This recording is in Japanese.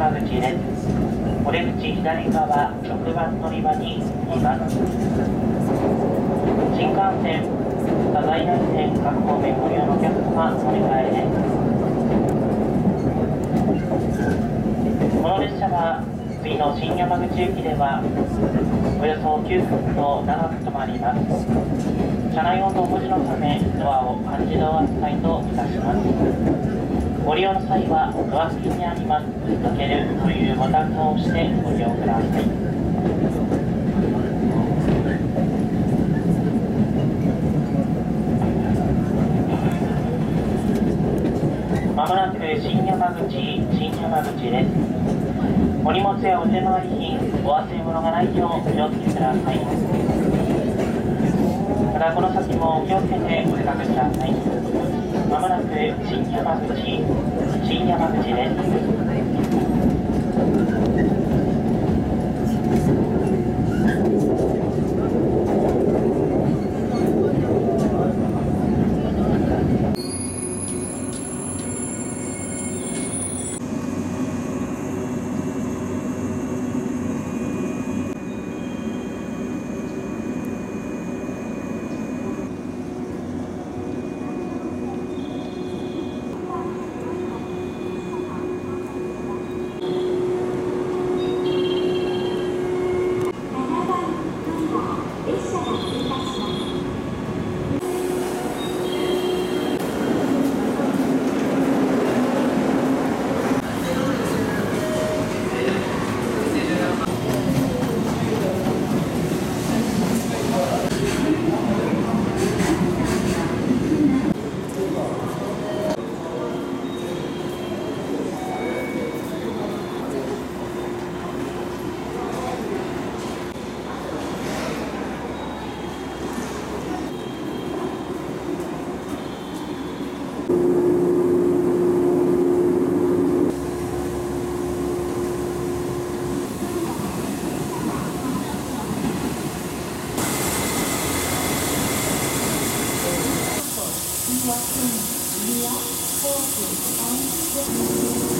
山口です。お出口左側6番乗り場にいます。新幹線太宰来線各方面ご利用のお客様乗り換えですこの列車は次の新山口駅ではおよそ9分と長く止まります。車内温度保持のためドアを半自動扱いといたします。ご利用の際はドア付近にあります「抜ける」というボタンを押してご利用ください。まもなく新山口新山口です。お荷物やお手回り品お忘れ物がないようお気をつけください。またこの先もお気をつけてお出かけください。新山口新山口です Thank you.